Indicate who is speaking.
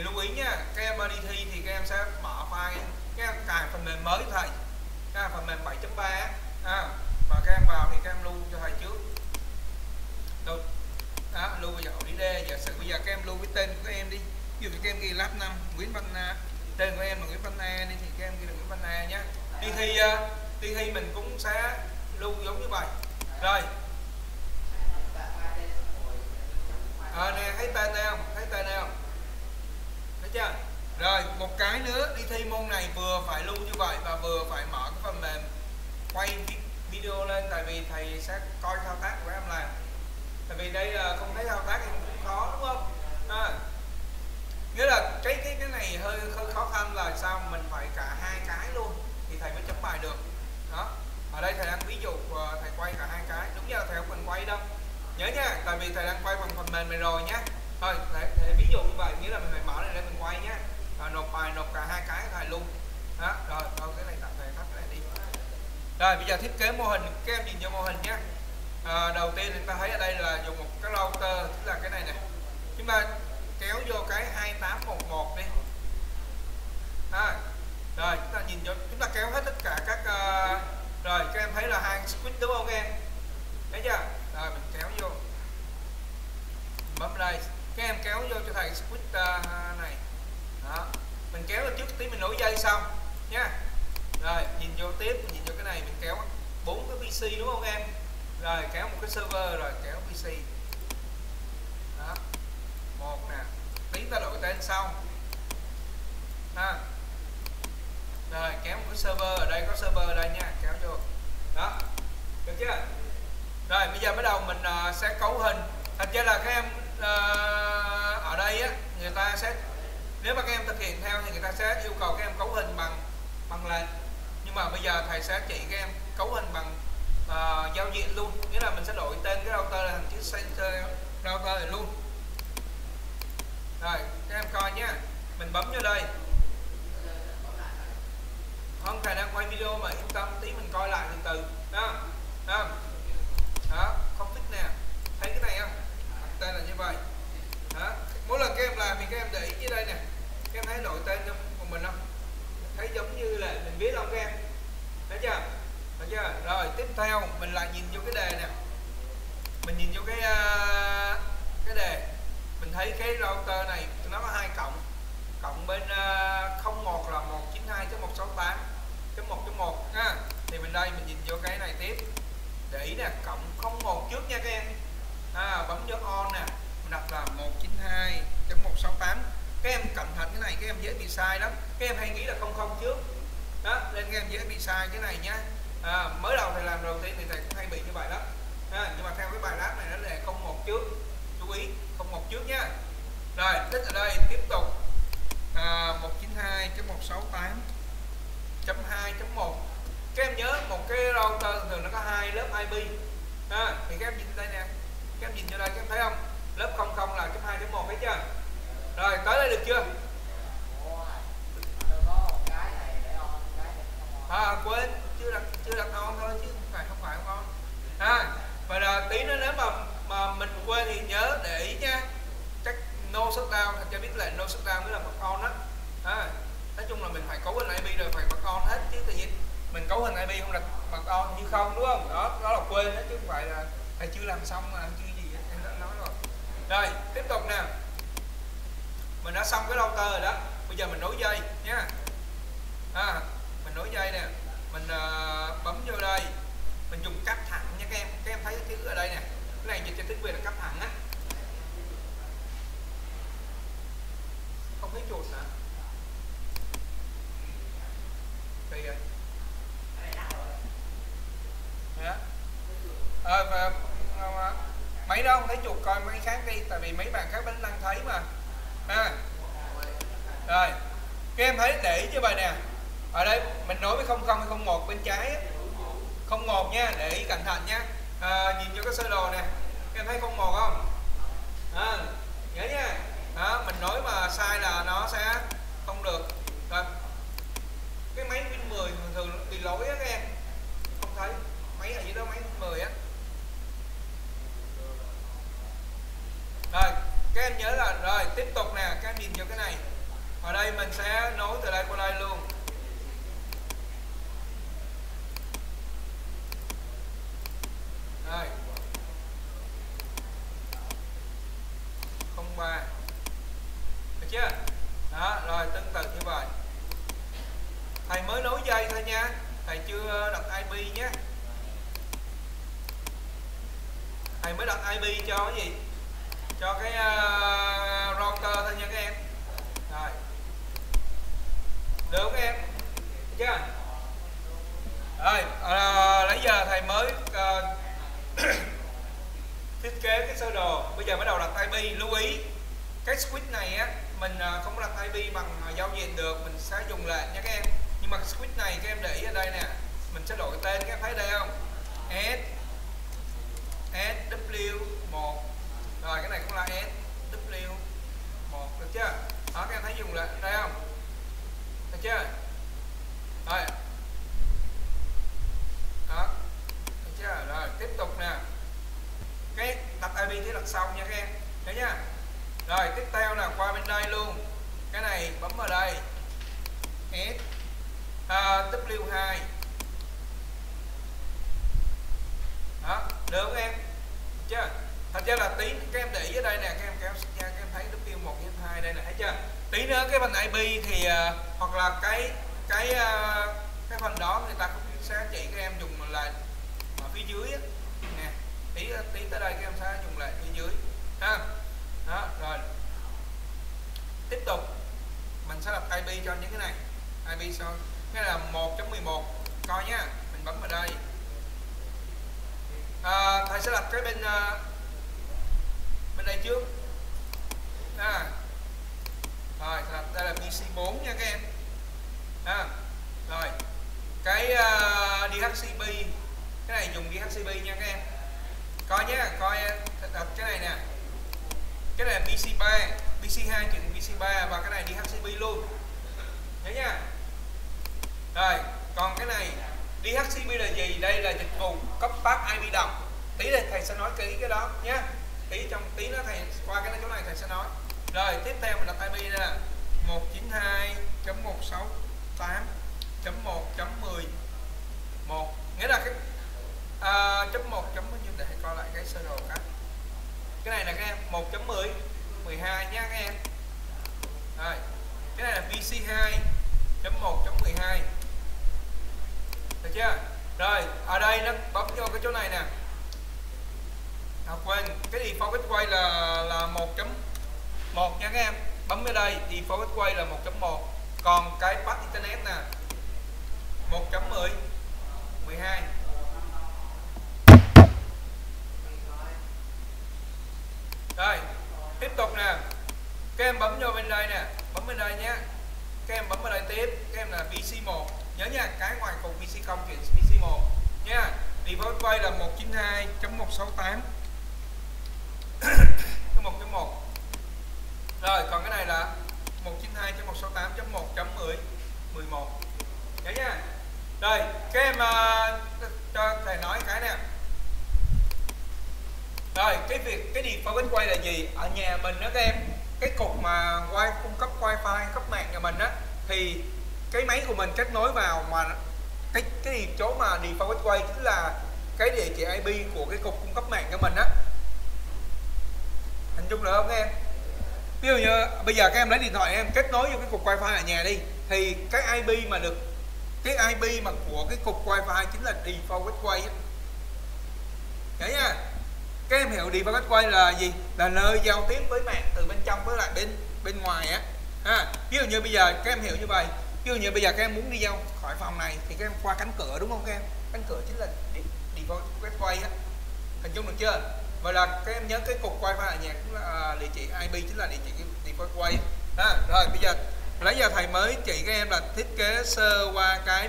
Speaker 1: thì lưu ý nha các em đi thi thì các em sẽ mở file các em cài phần mềm mới thầy. Các phần mềm 7.3 à, và các em vào thì các em lưu cho thầy trước. Đâu đó lưu vào ổ đi đê giả sử bây giờ các em lưu cái tên của các em đi. Ví dụ các em ghi lab 5 Nguyễn Văn A tên của em là Nguyễn Văn A đi thì các em ghi là Nguyễn Văn A nhé đi thi ờ, đi thi mình cũng sẽ lưu giống như vậy. Rồi. À, nè thấy tên đây không thấy tên đây không chưa? Rồi, một cái nữa, đi thi môn này vừa phải lưu như vậy và vừa phải mở cái phần mềm quay video lên, tại vì thầy sẽ coi thao tác của em làm. Tại vì đây là không thấy thao tác thì cũng khó, đúng không? À. nghĩa là cái cái cái này hơi hơi khó khăn là sao mình phải cả hai cái luôn thì thầy mới chấm bài được. Đó. Ở đây thầy đang ví dụ ờ, thầy quay cả hai cái. Đúng như là thầy không cần quay đâu. Nhớ nha, tại vì thầy đang quay bằng phần mềm này rồi nhé thôi thầy, thầy ví dụ như vậy nghĩa là mình phải mở này để mình quay nhé rồi, nộp bài nộp cả hai cái thầy luôn. Đó rồi thôi cái này tạm thời tắt lại đi. Rồi bây giờ thiết kế mô hình các em nhìn cho mô hình nhé à, ờ, đầu tiên chúng ta thấy ở đây là dùng một cái router tức là cái này nè chúng ta kéo vô cái 2811 đi à, rồi chúng ta nhìn cho chúng ta kéo hết tất cả các uh, rồi các em thấy là hai switch đúng không em thấy chưa rồi mình kéo vô bấm đây các em kéo vô cho thầy switch uh, này đó mình kéo lên trước tí mình nối dây xong nha. Rồi nhìn vô tiếp nhìn vô cái này mình kéo bốn cái PC đúng không em? Rồi kéo một cái server rồi kéo PC đó. Một nè tí ta đổi tên sau. Ha. Rồi kéo một cái server ở đây có server ở đây nha kéo vô. Đó được chưa? Rồi bây giờ bắt đầu mình uh, sẽ cấu hình. Thật ra là các em uh, ở đây á người ta sẽ nếu mà các em thực hiện theo thì người ta sẽ yêu cầu các em cấu hình bằng bằng lệnh nhưng mà bây giờ thầy sẽ chỉ các em cấu hình bằng uh, giao diện luôn. Nghĩa là mình sẽ đổi tên cái router là thành chữ center router này luôn. Rồi các em coi nhé mình bấm vô đây. Không thầy đang quay video mà yên tâm tí mình coi lại từ từ. Đó đó, đó config nè thấy cái này không tên là như vậy đó mỗi lần các em làm thì các em để ý dưới đây nè các em thấy đổi tên của mình không thấy giống như là mình biết không các em thấy chưa thấy chưa rồi tiếp theo mình lại nhìn vô cái đề nè mình nhìn vô cái uh, cái đề mình thấy cái router này nó có hai cộng cộng bên uh, 01 là 192.168.1.1 ha thì mình đây mình nhìn vô cái này tiếp để ý nè cộng 01 trước nha các em à, bấm vô on nè mình đặt là 192.168 các em cẩn thận cái này các em dễ bị sai lắm. Các em hay nghĩ là 00 trước. Đó nên các em dễ bị sai cái này nhá. À, mới đầu thầy làm đầu tiên thì thầy cũng hay bị như vậy đó à, nhưng mà theo cái bài lát này nó là không một trước. Chú ý 01 trước nhá. Rồi tích ở đây tiếp tục. À, 192.168.2.1 các em nhớ một cái router thường nó có hai lớp IP à, thì các em nhìn đây nè. Các em nhìn vô đây các em thấy không? Lớp 00 là chấm 2.1 thấy chưa? Rồi tới đây được chưa à quên chưa đặt chưa đặt on thôi chứ không phải không phải không on à và là tí nữa nếu mà mà mình quên thì nhớ để ý nha. Chắc no shutdown thật cho biết là no shutdown mới là bật on á. À, nói chung là mình phải cấu hình IP rồi phải bật on hết chứ tự nhiên mình cấu hình IP không đặt bật on như không đúng không? Đó đó là quên đó chứ không phải là thầy chưa làm xong mà chưa gì em đã nói rồi. Rồi tiếp tục nè. Mình đã xong cái router rồi đó. Bây giờ mình nối dây nha. À, mình nối dây nè. Mình uh, bấm vô đây. Mình dùng cắt thẳng nha các em. Các em thấy cái chữ ở đây nè cái này dịch cho tiếng việt là cắt thẳng á. Không thấy chuột hả? Kỳ vậy dạ. à, ờ, và, à, mấy đâu không thấy chuột coi mấy khác đi tại vì mấy bạn khác bánh lăng thấy mà. À. rồi các em thấy để ý cho bài nè. Ở đây mình nói với 00 hay 01 bên trái 01 nha để ý cẩn thận nha à, nhìn cho cái sơ đồ nè các em thấy 01 không? À, nhớ nha. Đó mình nói mà sai là nó sẽ không được rồi cái máy Win 10 thường thường bị lỗi á các em không thấy máy ở dưới đó máy Win 10 á rồi các em nhớ là rồi tiếp tục nè các em nhìn vô cái này chưa đó rồi tương tự như vậy thầy mới nối dây thôi nha thầy chưa đặt IP nhé thầy mới đặt IP cho cái gì? Cho cái uh, router thôi nha các em. Rồi. Được không em? Chưa? Rồi à, lấy giờ thầy mới uh, thiết kế cái sơ đồ. Bây giờ bắt đầu đặt IP lưu ý cái switch này á mình uh, không có đặt IP bằng uh, giao diện được. Mình sẽ dùng lại nha các em. Nhưng mà switch này các em để ý ở đây nè. Mình sẽ đổi tên các em thấy đây không? S SW1 rồi, cái này cũng là SW1 được chưa? Đó, các em thấy dùng lại đây không? Được chưa? Rồi. Đó. Được chưa? Rồi, tiếp tục nè. Cái đặt IP thế lần sau nha các em. Thấy nha. rồi, tiếp theo là qua bên đây luôn cái này bấm vào đây S à, W2 đó được không em chưa thật ra là tí các em để ý ở đây nè các em kéo ra các em thấy W1 với 2 đây nè thấy chưa tí nữa cái phần IP thì uh, hoặc là cái cái uh, cái phần đó người ta cũng sẽ chỉ các em dùng là ở phía dưới nè tí tí tới đây các em sẽ dùng lại phía dưới. Ha đó rồi. Tiếp tục mình sẽ đặt IP cho những cái này. IP sau. Cái là 1.11 coi nhá mình bấm vào đây. À, thầy sẽ đặt cái bên uh, bên đây trước. À, rồi đây là PC4 nha các em. À, rồi. Cái ờ, uh, DHCP cái này dùng DHCP nha các em. Coi nhé coi đặt cái này nè. Cái này là PC3 PC2 chuyển PC3 và cái này DHCP luôn. Nhớ nha rồi còn cái này DHCP là gì? Đây là dịch vụ cấp phát IP đồng. Tí đây thầy sẽ nói kỹ cái đó nhé tí trong tí nó thầy qua cái chỗ này thầy sẽ nói. Rồi tiếp theo mình đặt IP đây là chấm 1 chấm 10 1 nghĩa là cái à, chấm 1 chấm bao nhiêu để coi lại cái sơ đồ khác. Cái này là các em 1 chấm 10 12 nha các em. Rồi cái này là VC2 chấm 1 chấm 12 được chưa? Rồi ở đây nó bấm vô cái chỗ này nè. À, quên cái default quay là là 1 chấm 1 nha các em. Bấm ở đây default quay là 1 còn cái path internet nè 1.10 12 rồi tiếp tục nè các em bấm vô bên đây nè bấm bên đây nhé. Các em bấm vào đây tiếp các em là PC1 nhớ nha cái ngoài cùng PC công chuyển PC1 nha default quay là 192.168 cái 1.1 rồi còn cái này là 192.168.1.10 11 nhớ nha. Rồi các em uh, cho thầy nói cái nè. Rồi cái việc cái default bên quay là gì? Ở nhà mình đó các em cái cục mà wi cung cấp wifi cấp mạng nhà mình á, thì cái máy của mình kết nối vào mà cái cái chỗ mà default gateway chính là cái địa chỉ IP của cái cục cung cấp mạng cho mình á. Hình dung được không em? Ví dụ như bây giờ các em lấy điện thoại em kết nối vô cái cục wifi ở nhà đi, thì cái IP mà được, cái IP mà của cái cục wifi chính là default gateway á. Đấy nha các em hiểu default quay là gì? Là nơi giao tiếp với mạng từ bên trong với lại bên bên ngoài á. Ha, ví dụ như bây giờ các em hiểu như vậy, ví dụ như bây giờ các em muốn đi ra khỏi phòng này thì các em qua cánh cửa đúng không các em? Cánh cửa chính là đi đi default quay á. Hình dung được chưa? Và là các em nhớ cái cục wifi ở nhà cũng là à, địa chỉ IP chính là địa chỉ đi default quay. Ha, rồi bây giờ, lấy giờ thầy mới chỉ các em là thiết kế sơ qua cái